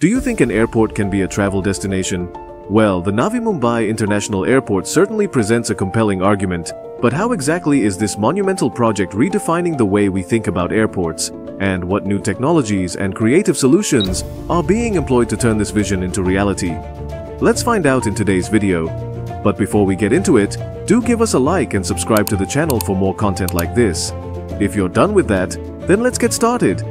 Do you think an airport can be a travel destination? Well, the Navi Mumbai International Airport certainly presents a compelling argument, but how exactly is this monumental project redefining the way we think about airports? And what new technologies and creative solutions are being employed to turn this vision into reality? Let's find out in today's video. But before we get into it, do give us a like and subscribe to the channel for more content like this. If you're done with that, then let's get started.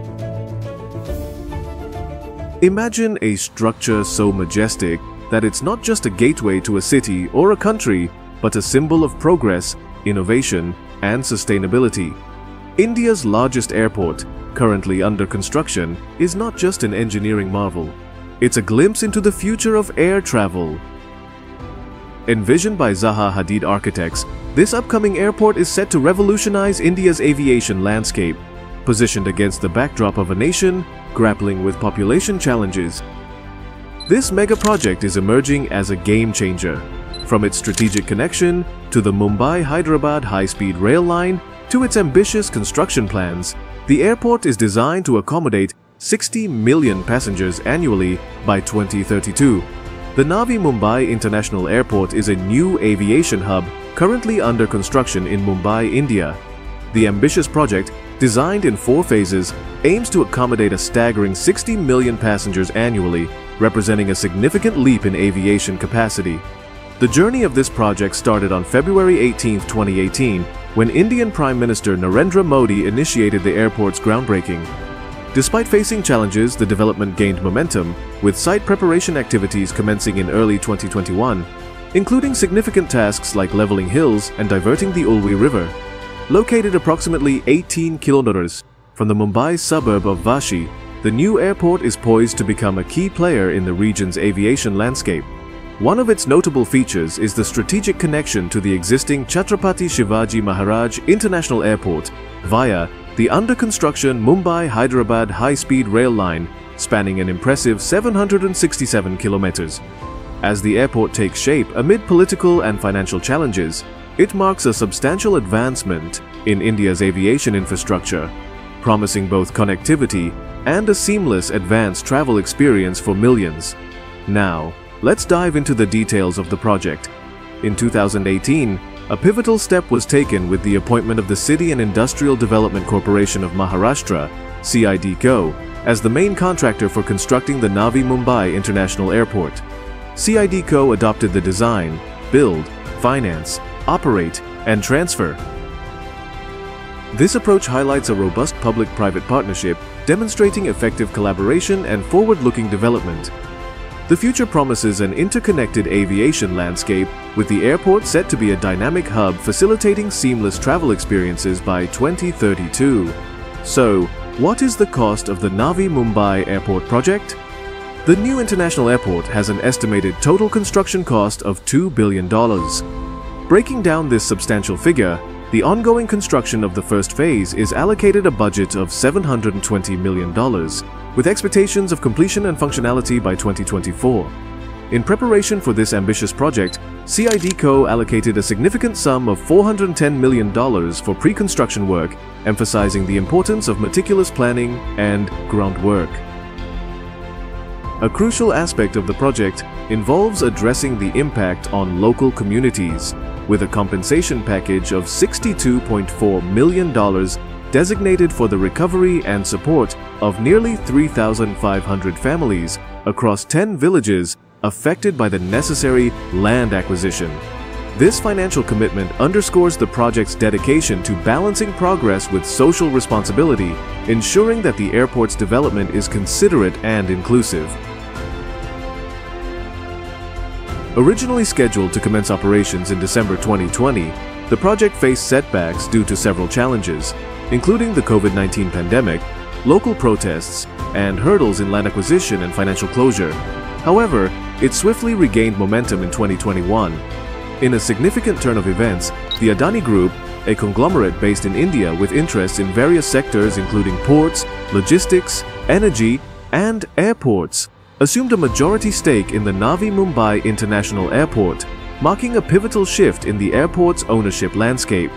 Imagine a structure so majestic that it's not just a gateway to a city or a country, but a symbol of progress, innovation, and sustainability. India's largest airport, currently under construction, is not just an engineering marvel. It's a glimpse into the future of air travel. Envisioned by Zaha Hadid architects, this upcoming airport is set to revolutionize India's aviation landscape, positioned against the backdrop of a nation grappling with population challenges. This mega project is emerging as a game changer. From its strategic connection to the Mumbai-Hyderabad high-speed rail line to its ambitious construction plans, the airport is designed to accommodate 60 million passengers annually by 2032. The Navi Mumbai International Airport is a new aviation hub currently under construction in Mumbai, India. The ambitious project designed in four phases, aims to accommodate a staggering 60 million passengers annually, representing a significant leap in aviation capacity. The journey of this project started on February 18, 2018, when Indian Prime Minister Narendra Modi initiated the airport's groundbreaking. Despite facing challenges, the development gained momentum, with site preparation activities commencing in early 2021, including significant tasks like leveling hills and diverting the Ulwe River. Located approximately 18 kilometers from the Mumbai suburb of Vashi, the new airport is poised to become a key player in the region's aviation landscape. One of its notable features is the strategic connection to the existing Chhatrapati Shivaji Maharaj International Airport via the under-construction Mumbai-Hyderabad high-speed rail line spanning an impressive 767 kilometers. As the airport takes shape amid political and financial challenges, it marks a substantial advancement in India's aviation infrastructure, promising both connectivity and a seamless advanced travel experience for millions. Now, let's dive into the details of the project. In 2018, a pivotal step was taken with the appointment of the City and Industrial Development Corporation of Maharashtra, CIDCO, as the main contractor for constructing the Navi Mumbai International Airport. CIDCO adopted the design, build, finance, operate, and transfer. This approach highlights a robust public-private partnership demonstrating effective collaboration and forward-looking development. The future promises an interconnected aviation landscape with the airport set to be a dynamic hub facilitating seamless travel experiences by 2032. So, what is the cost of the Navi Mumbai Airport project? The new international airport has an estimated total construction cost of $2 billion. Breaking down this substantial figure, the ongoing construction of the first phase is allocated a budget of $720 million, with expectations of completion and functionality by 2024. In preparation for this ambitious project, CIDCO allocated a significant sum of $410 million for pre-construction work, emphasizing the importance of meticulous planning and groundwork. A crucial aspect of the project involves addressing the impact on local communities, with a compensation package of $62.4 million designated for the recovery and support of nearly 3,500 families across 10 villages affected by the necessary land acquisition. This financial commitment underscores the project's dedication to balancing progress with social responsibility, ensuring that the airport's development is considerate and inclusive. Originally scheduled to commence operations in December 2020, the project faced setbacks due to several challenges, including the COVID-19 pandemic, local protests, and hurdles in land acquisition and financial closure. However, it swiftly regained momentum in 2021. In a significant turn of events, the Adani Group, a conglomerate based in India with interests in various sectors including ports, logistics, energy, and airports, assumed a majority stake in the Navi Mumbai International Airport, marking a pivotal shift in the airport's ownership landscape.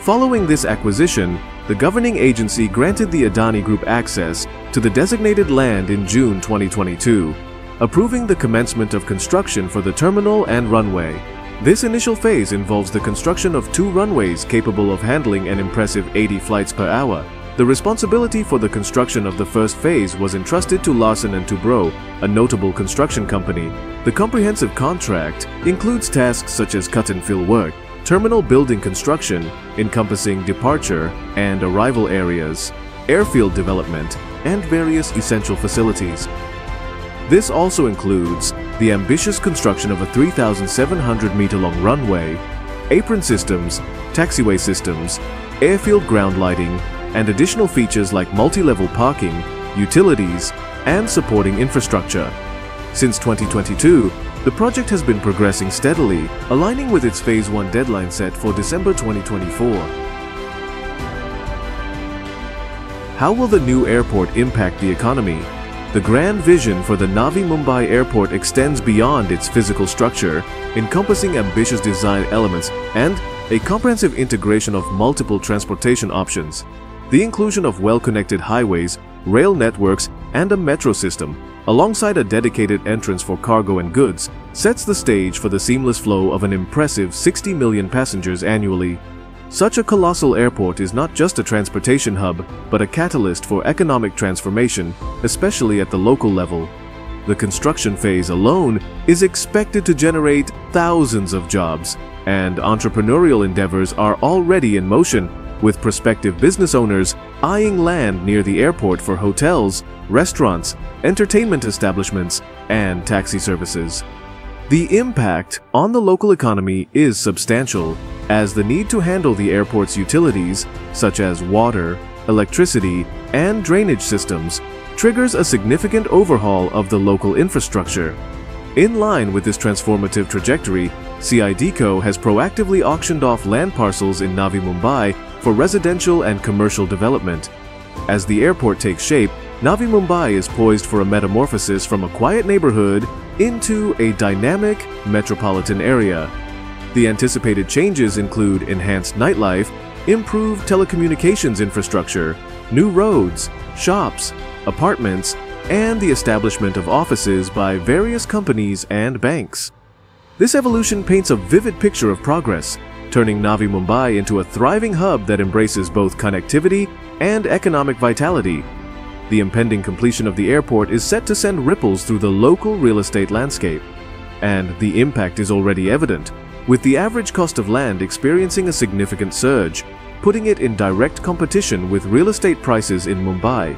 Following this acquisition, the governing agency granted the Adani Group access to the designated land in June 2022, approving the commencement of construction for the terminal and runway. This initial phase involves the construction of two runways capable of handling an impressive 80 flights per hour. The responsibility for the construction of the first phase was entrusted to Larsen & Toubro, a notable construction company. The comprehensive contract includes tasks such as cut-and-fill work, terminal building construction encompassing departure and arrival areas, airfield development, and various essential facilities. This also includes the ambitious construction of a 3,700 meter long runway, apron systems, taxiway systems, airfield ground lighting, and additional features like multi-level parking, utilities, and supporting infrastructure. Since 2022, the project has been progressing steadily, aligning with its Phase 1 deadline set for December 2024. How will the new airport impact the economy? The grand vision for the Navi Mumbai Airport extends beyond its physical structure, encompassing ambitious design elements and a comprehensive integration of multiple transportation options. The inclusion of well-connected highways, rail networks, and a metro system, alongside a dedicated entrance for cargo and goods, sets the stage for the seamless flow of an impressive 60 million passengers annually. Such a colossal airport is not just a transportation hub, but a catalyst for economic transformation, especially at the local level. The construction phase alone is expected to generate thousands of jobs, and entrepreneurial endeavors are already in motion, with prospective business owners eyeing land near the airport for hotels, restaurants, entertainment establishments, and taxi services. The impact on the local economy is substantial, as the need to handle the airport's utilities, such as water, electricity, and drainage systems, triggers a significant overhaul of the local infrastructure. In line with this transformative trajectory, CIDCO has proactively auctioned off land parcels in Navi Mumbai for residential and commercial development. As the airport takes shape, Navi Mumbai is poised for a metamorphosis from a quiet neighborhood into a dynamic metropolitan area. The anticipated changes include enhanced nightlife, improved telecommunications infrastructure, new roads, shops, apartments, and the establishment of offices by various companies and banks. This evolution paints a vivid picture of progress, turning Navi Mumbai into a thriving hub that embraces both connectivity and economic vitality. The impending completion of the airport is set to send ripples through the local real estate landscape. And the impact is already evident, with the average cost of land experiencing a significant surge, putting it in direct competition with real estate prices in Mumbai.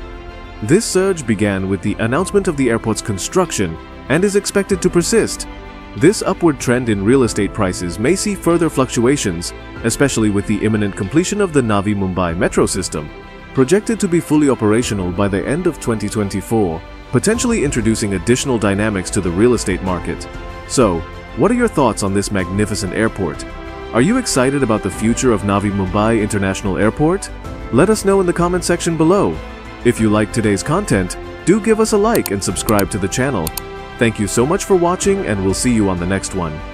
This surge began with the announcement of the airport's construction and is expected to persist, this upward trend in real estate prices may see further fluctuations, especially with the imminent completion of the Navi Mumbai metro system, projected to be fully operational by the end of 2024, potentially introducing additional dynamics to the real estate market. So, what are your thoughts on this magnificent airport? Are you excited about the future of Navi Mumbai International Airport? Let us know in the comment section below. If you like today's content, do give us a like and subscribe to the channel Thank you so much for watching and we'll see you on the next one.